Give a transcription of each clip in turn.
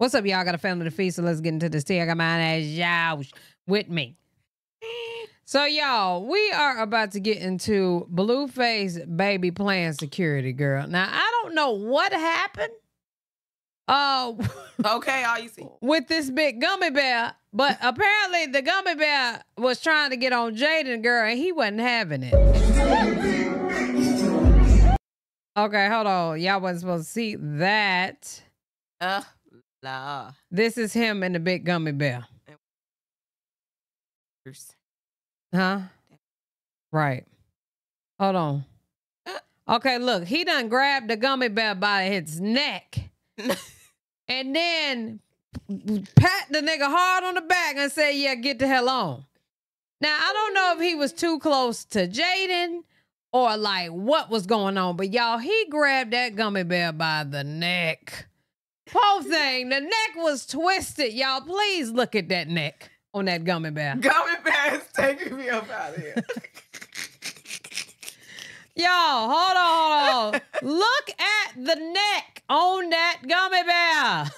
What's up, y'all? Got a family to feed, so let's get into this tea. I got my ass y'all with me. So, y'all, we are about to get into Blueface baby playing security girl. Now, I don't know what happened. Uh, Okay, all you see. with this big gummy bear, but apparently the gummy bear was trying to get on Jaidyn girl, and he wasn't having it. Okay, hold on. Y'all wasn't supposed to see that. Uh, la. This is him and the big gummy bear. Huh? Right. Hold on. Okay, look, he done grabbed the gummy bear by its neck and then pat the nigga hard on the back and say, Yeah, get the hell on. Now, I don't know if he was too close to Jaidyn or like what was going on, but y'all, he grabbed that gummy bear by the neck. Poor thing, the neck was twisted. Y'all, please look at that neck on that gummy bear. Gummy bear is taking me up out of here. Y'all, hold on, hold on. Look at the neck on that gummy bear.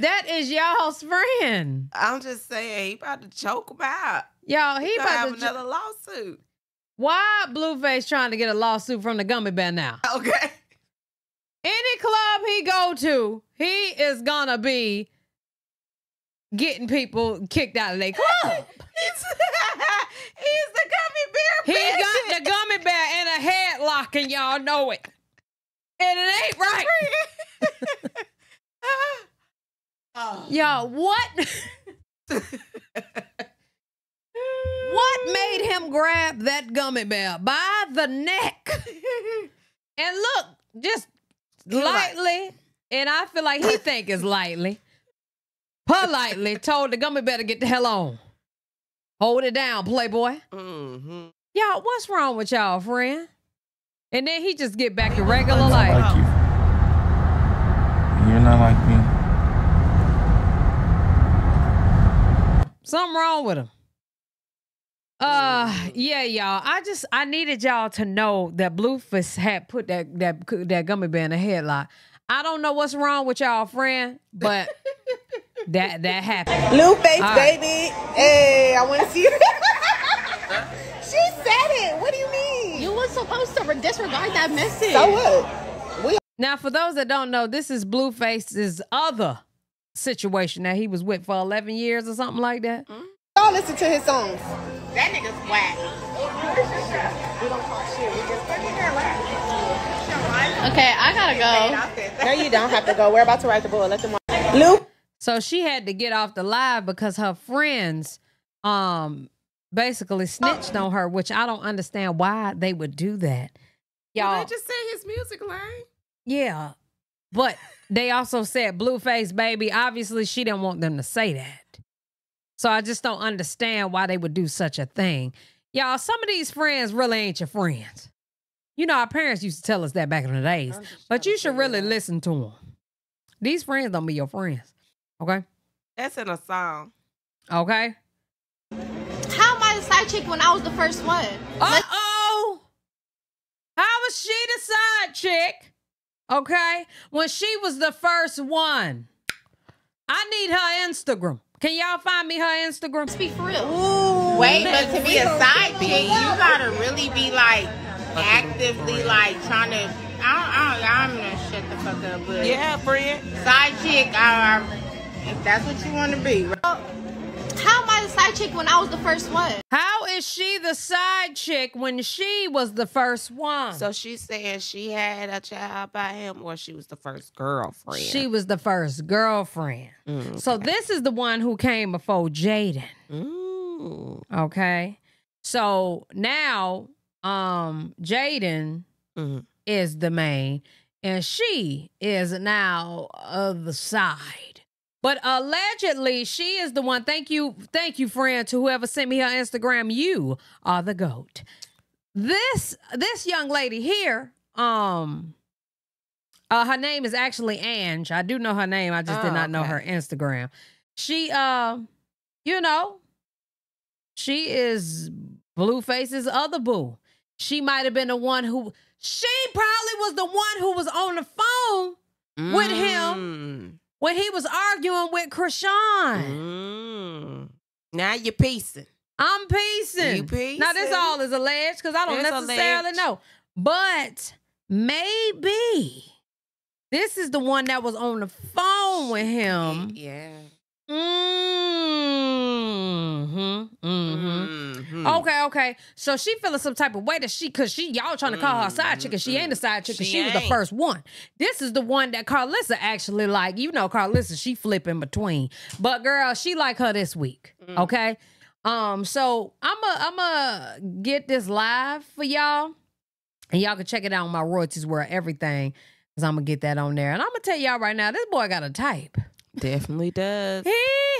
That is y'all's friend. I'm just saying, he about to choke him out. Y'all, he He about have to. another lawsuit. Why Blueface trying to get a lawsuit from the gummy bear now? Okay. Any club he go to, he is gonna be getting people kicked out of their club. He's, he's the gummy bear. He got the gummy bear in a headlock, and y'all know it. And it ain't right. Oh. Y'all, what? what made him grab that gummy bear by the neck? And look, just was like- lightly, and I feel like he think is lightly, politely told the gummy better get the hell on. Hold it down, playboy. Mm-hmm. Y'all, what's wrong with y'all, friend? And then he just get back to regular life. like you. You're not like me. Something wrong with him. Uh, yeah, y'all. I just I needed y'all to know that Blueface had put that that that gummy bear in a headlock. I don't know what's wrong with y'all, friend, but that that happened. Blue face, All right. baby. Hey, I want to see you. she said it. What do you mean? You were supposed to disregard that message. so what? We Now, for those that don't know, this is Blueface's other situation that he was with for eleven years or something like that. Y'all listen to his songs. That nigga's whack. Okay, I gotta go. No, you don't have to go. We're about to ride the bull. Let them watch. Blue. So she had to get off the live because her friends um basically snitched on her, which I don't understand why they would do that. Y'all Y'all, they just said his music line. yeah. But they also said Blueface baby. Obviously, she didn't want them to say that. So I just don't understand why they would do such a thing. Y'all, some of these friends really ain't your friends. You know, our parents used to tell us that back in the days. But you should really listen to them. These friends don't be your friends. Okay? That's in a song. Okay? How am I the side chick when I was the first one? Uh oh. How was she the side chick? Okay. When she was the first one. I need her Instagram. Can y'all find me her Instagram? Speak for real. Wait, but to be a side chick, you gotta really be like actively like trying to. I, I, I'm gonna shut the fuck up, but Yeah, friend. side chick, I, I, if that's what you want to be. How am I the side chick when I was the first one? How is she the side chick when she was the first one? So she's saying she had a child by him, or she was the first girlfriend. she was the first girlfriend. Mm, So this is the one who came before Jaidyn. Mm. Okay. So now um Jaidyn Mhm. is the main and she is now of the side. But allegedly she is the one. Thank you, thank you, friend, to whoever sent me her Instagram. You are the goat. This this young lady here, um uh her name is actually Ange. I do know her name. I just did Oh, not know okay. her Instagram. She uh, you know, she is Blueface's other boo. She might have been the one who she probably was the one who was on the phone when he was arguing with Chrisean. Mm. Now you're piecing. I'm piecing. You piecing. Now this all is alleged because I don't It's necessarily alleged. know. But maybe this is the one that was on the phone with him. Yeah. Mm-hmm. Mm-hmm. Mhm. Okay, okay. So she feeling some type of way that she, cause she, y'all trying to call her a side chick, and she ain't a side chick, She she, was the first one. This is the one that Karlissa actually like. You know, Karlissa, she flip in between. But girl, she like her this week. Mm. Okay. Um, so I'm a I'm a get this live for y'all. And y'all can check it out on my royalties where everything. Cause I'm gonna get that on there. And I'm gonna tell y'all right now, this boy got a type. Definitely does. He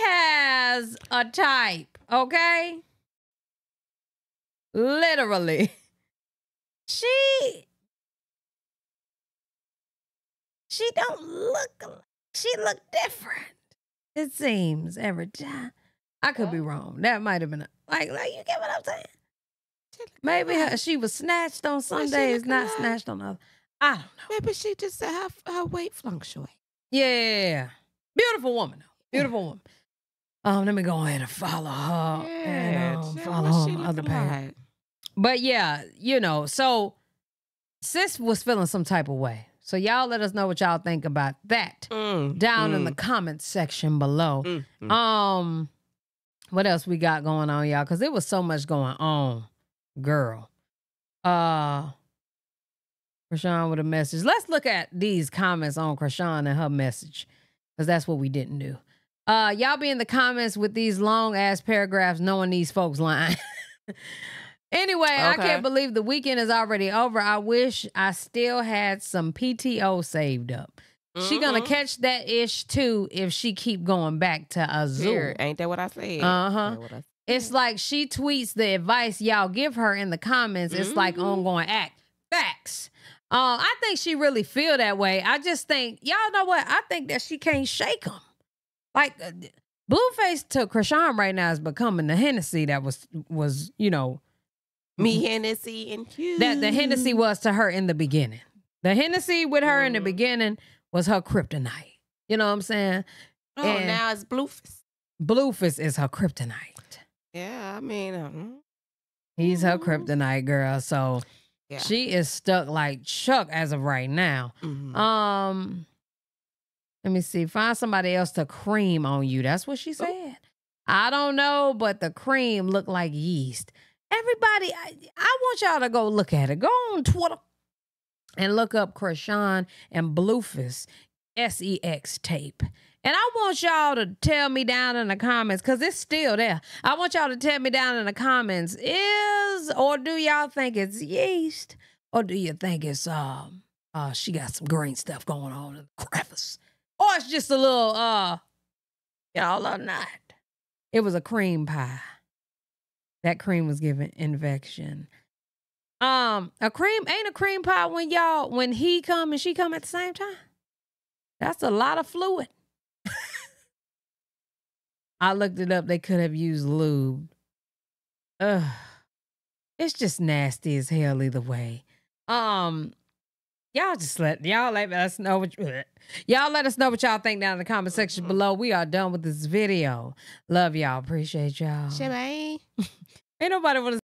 has a type, okay? Literally. She she don't look she look different. It seems every time. I could be wrong. That might have been a, like like you get what I'm saying? Maybe her, she was snatched on some days, not alike? snatched on other. I don't know. Maybe she just said her, her weight fluctuate. Yeah. Beautiful woman, though. Beautiful woman. Um, let me go ahead and follow her and um, follow her other page. But yeah, you know, so sis was feeling some type of way. So y'all let us know what y'all think about that Mm, down in mm, the comments section below. mm, mm. Um, what else we got going on, y'all? Because there was so much going on, girl. Uh, Chrisean with a message. Let's look at these comments on Chrisean and her message, because that's what we didn't do. Uh, y'all be in the comments with these long ass paragraphs, knowing these folks lying. anyway, I can't believe the weekend is already over. I wish I still had some PTO saved up. She gonna Mhm. catch that ish too if she keep going back to Azul. Here, ain't that what I said? Uh-huh. What I- It's like she tweets the advice y'all give her in the comments. It's like Mhm. ongoing act. Facts. Um, I think she really feel that way. I just think y'all know what? I think that she can't shake them. Like uh, Blueface to Chrisean right now is becoming the Hennessy that was was you know Me, Hennessy, and you. that the Hennessy was to her in the beginning. The Hennessy with her in the Mhm. beginning was her kryptonite. You know what I'm saying? Oh, and- now it's Blueface. Blueface is her kryptonite. Yeah, I mean, um, He's her Mhm. kryptonite girl. So yeah. she is stuck like Chuck as of right now. Mhm. Um, let me see. Find somebody else to cream on you. That's what she said. I don't know, but the cream looked like yeast. Everybody, I, I want y'all to go look at it. Go on Twitter and look up Chrisean and Blueface SEX tape. And I want y'all to tell me down in the comments, because it's still there. I want y'all to tell me down in the comments, is or do y'all think it's yeast? Or do you think it's um uh she got some green stuff going on in the crevice? Or it's just a little uh y'all are not. It was a cream pie. That cream was giving infection. Um, a cream ain't a cream pie when y'all when he come and she come at the same time. That's a lot of fluid. I looked it up. They could have used lube. Ugh. It's just nasty as hell either way. Um, y'all just let y'all let us know what y'all let us know what y'all think down in the comment section below. We are done with this video. Love y'all. Appreciate y'all. Shabby. Ain't nobody want to